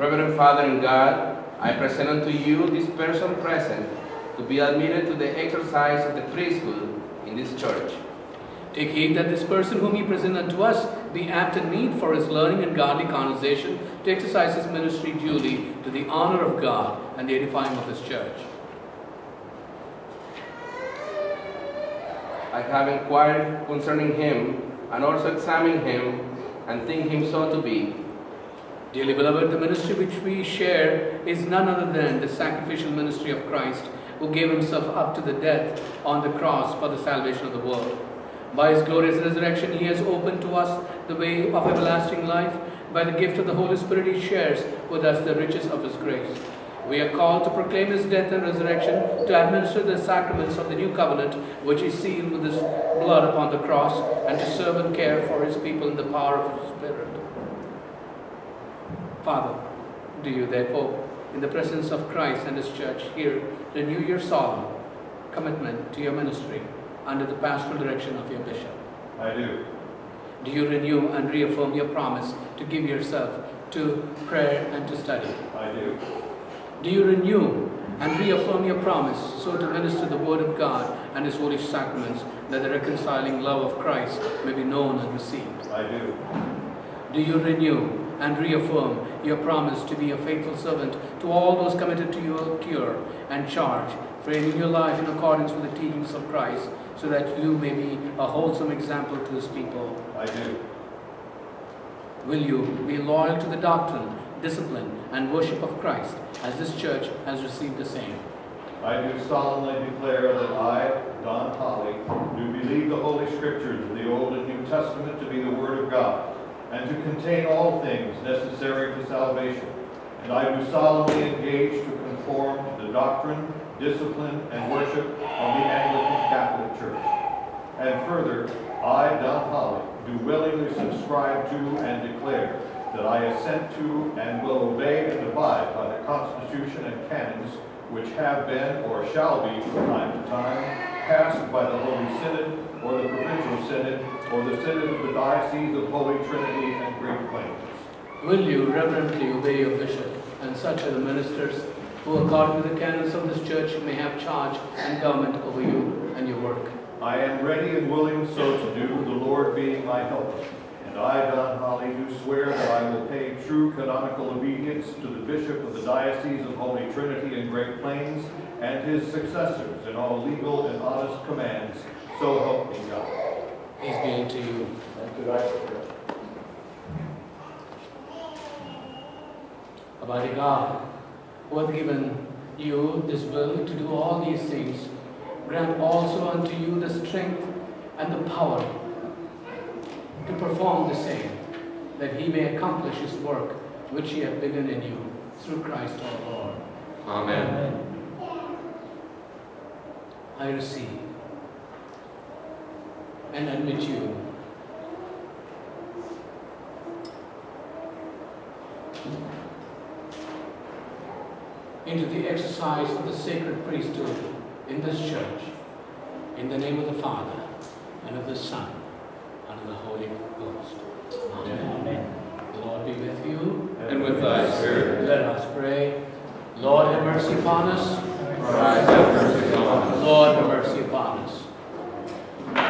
Reverend Father in God, I present unto you this person present to be admitted to the exercise of the priesthood in this church. Take heed that this person whom he present unto us be apt and meet for his learning and godly conversation to exercise his ministry duly to the honor of God and the edifying of his church. I have inquired concerning him and also examined him and think him so to be. Dearly beloved, the ministry which we share is none other than the sacrificial ministry of Christ, who gave himself up to the death on the cross for the salvation of the world. By his glorious resurrection, he has opened to us the way of everlasting life. By the gift of the Holy Spirit, he shares with us the riches of his grace. We are called to proclaim his death and resurrection, to administer the sacraments of the new covenant, which is sealed with his blood upon the cross, and to serve and care for his people in the power of his Spirit. Father, do you therefore, in the presence of Christ and his church here, renew your solemn commitment to your ministry under the pastoral direction of your bishop? I do. Do you renew and reaffirm your promise to give yourself to prayer and to study? I do. Do you renew and reaffirm your promise so to minister the Word of God and His holy sacraments that the reconciling love of Christ may be known and received? I do. Do you renew and reaffirm your promise to be a faithful servant to all those committed to your cure and charge, framing your life in accordance with the teachings of Christ, so that you may be a wholesome example to His people? I do. Will you be loyal to the doctrine, discipline, and worship of Christ, as this church has received the same? I do solemnly declare that I, Don Holley, do believe the Holy Scriptures of the Old and New Testament to be the Word of God, and to contain all things necessary to salvation. And I do solemnly engage to conform to the doctrine, discipline, and worship of the Anglican Catholic Church. And further, I, Don Holley, do willingly subscribe to and declare that I assent to and will obey and abide by the Constitution and canons which have been or shall be from time to time passed by the Holy Synod or the Provincial Synod or the Synod of the Diocese of Holy Trinity and Great Plains. Will you reverently obey your bishop and such are the ministers who, according to the canons of this church, may have charge and government over you and your work? I am ready and willing so to do, the Lord being my helper. And I, Don Holley, do swear that I will pay true canonical obedience to the Bishop of the Diocese of Holy Trinity and Great Plains and his successors in all legal and honest commands, so help me God. Peace be unto you. And to thy spirit. Almighty God, who hath given you this will to do all these things, grant also unto you the strength and the power to perform the same, that he may accomplish his work which he hath begun in you, through Christ our Lord. Amen. I receive and admit you into the exercise of the sacred priesthood in this church, in the name of the Father, and of the Son, and of the Holy Ghost. Amen. The Lord be with you. And with thy spirit. Let us pray. Lord, have mercy upon us. Christ have mercy upon us. Lord, have mercy upon us.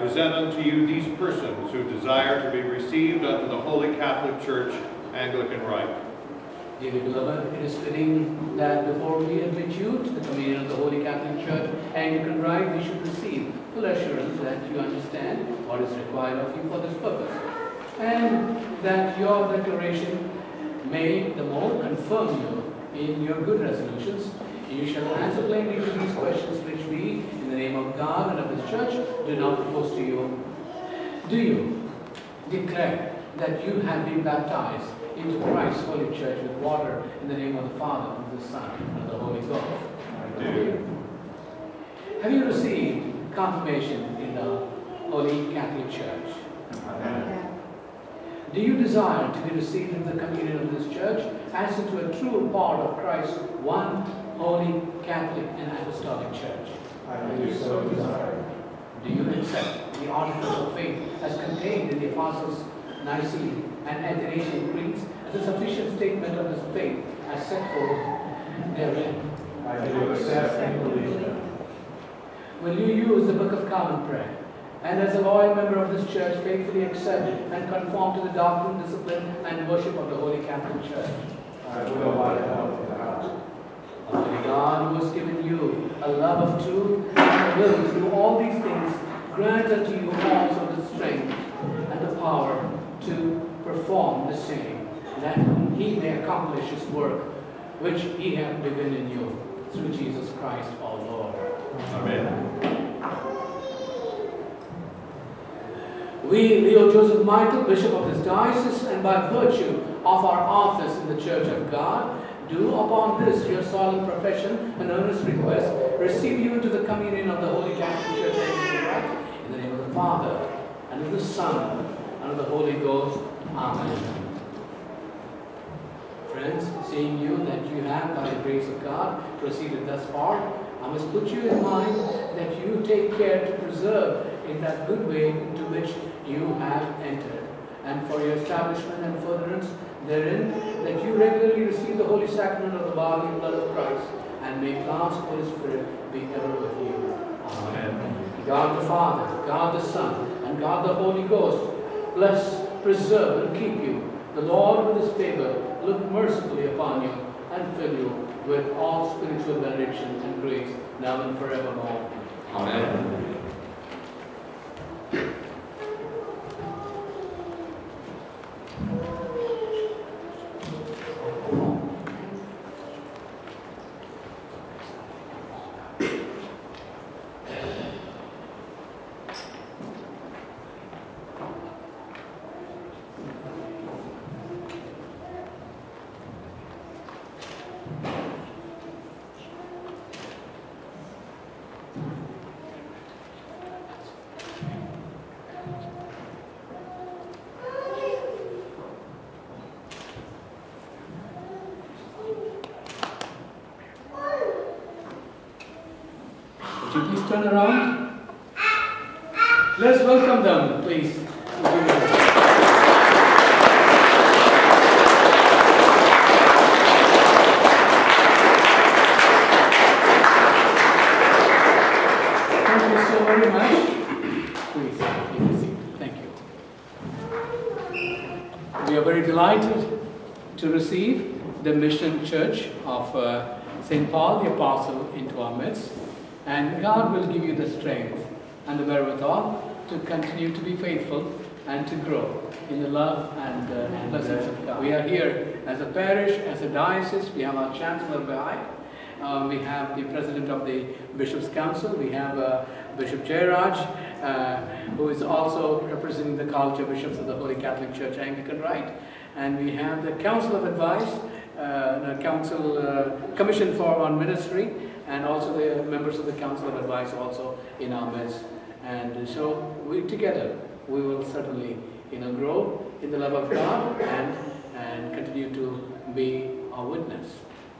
present unto you these persons who desire to be received unto the Holy Catholic Church Anglican Rite. Dearly beloved, it is fitting that before we admit you to the communion of the Holy Catholic Church Anglican Rite, we should receive full assurance that you understand what is required of you for this purpose, and that your declaration may the more confirm you in your good resolutions. You shall answer plainly to these questions which we, in the name of God and of His Church, do now propose to you. Do you declare that you have been baptized into Christ's holy church with water in the name of the Father, and of the Son, and of the Holy Ghost? I do. Have you received confirmation in the Holy Catholic Church? Do you desire to be received into the communion of this church as into a true part of Christ's one holy Catholic and Apostolic Church? So desire. Do you accept the articles of faith as contained in the Apostles' Nicene and Athanasian creeds as a sufficient statement of this faith as set forth therein? I do accept and believe them. Will you use the Book of Common Prayer and as a loyal member of this church faithfully accept and conform to the doctrine, discipline, and worship of the Holy Catholic Church? I will by the help of God. Almighty God, who has given you a love of truth will to do all these things, grant unto you also the strength and the power to perform the same, that he may accomplish his work which he hath begun in you, through Jesus Christ our Lord. Amen. We, Leo Joseph Michael, Bishop of this diocese, and by virtue of our office in the Church of God, do upon this your solemn profession and earnest request, receive you into the communion of the Holy Catholic Church Rite, in the name of the Father, and of the Son, and of the Holy Ghost. Amen. Friends, seeing you that you have, by the grace of God, proceeded thus far, I must put you in mind that you take care to preserve in that good way into which you have entered, and for your establishment and furtherance therein, that you regularly receive the holy sacrament of the body and blood of Christ, and may God's Holy Spirit be ever with you. Amen. God the Father, God the Son, and God the Holy Ghost, bless, preserve, and keep you. The Lord with his favor look mercifully upon you and fill you with all spiritual benediction and grace now and forevermore. Amen. Turn around? Let's welcome them, please. Thank you so very much. Please, take a. Thank you. We are very delighted to receive the Mission Church of uh, St. Paul the Apostle into our midst. And God will give you the strength and the wherewithal to continue to be faithful and to grow in the love and uh, blessings of God. We are here as a parish, as a diocese. We have our chancellor behind. Uh, we have the president of the Bishops' Council. We have uh, Bishop Jairaj, uh, who is also representing the College of Bishops of the Holy Catholic Church Anglican Rite. And we have the Council of Advice, uh, the Council uh, Commission for on Ministry, and also the members of the Council of Advice also in our midst. And so we together we will certainly you know grow in the love of God and and continue to be a witness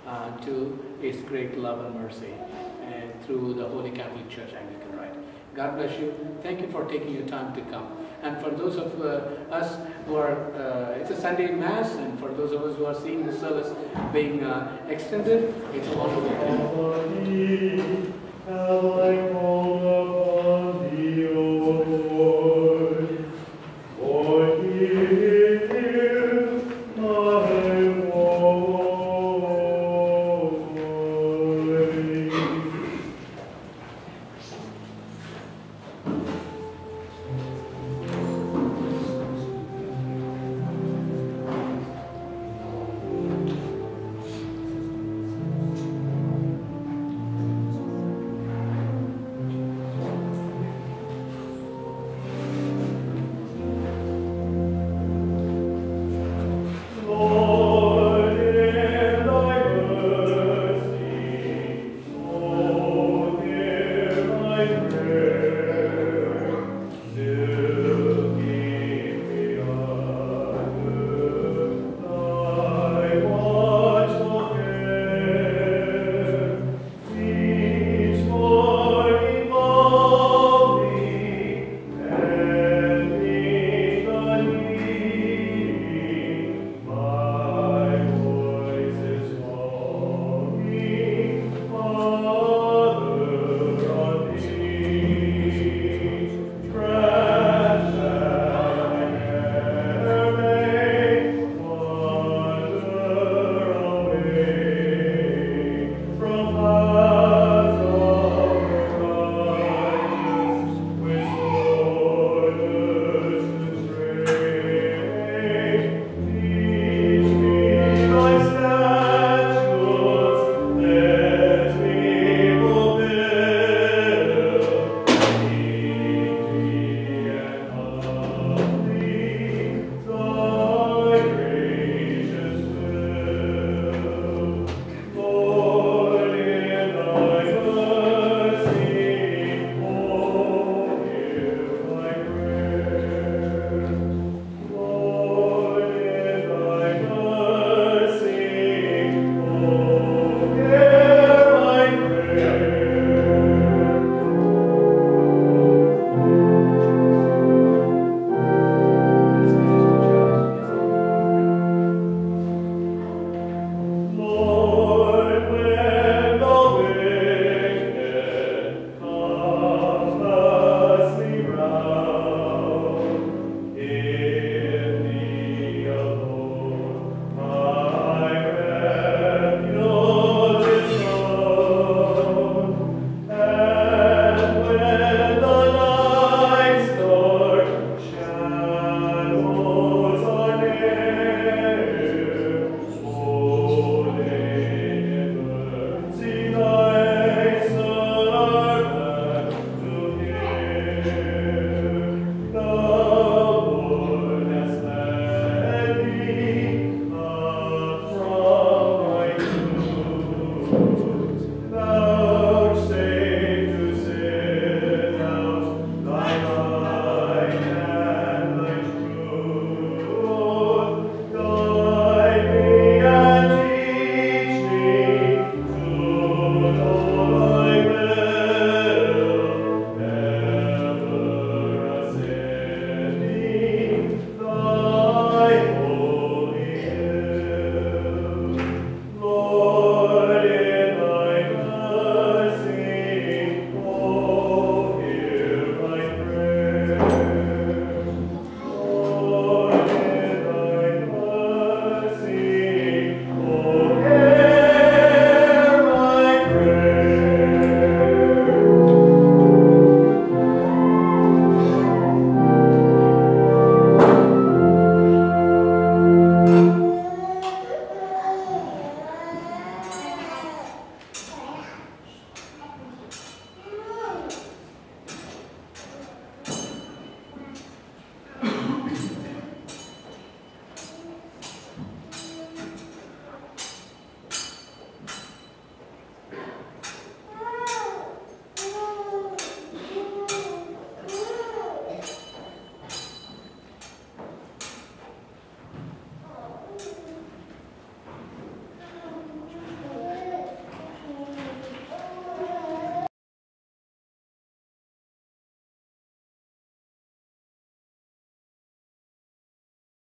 uh, to His great love and mercy and through the Holy Catholic Church Anglican Rite. God bless you. Thank you for taking your time to come. And for those of uh, us who are, uh, it's a Sunday Mass, and for those of us who are seeing the service being uh, extended, it's a wonderful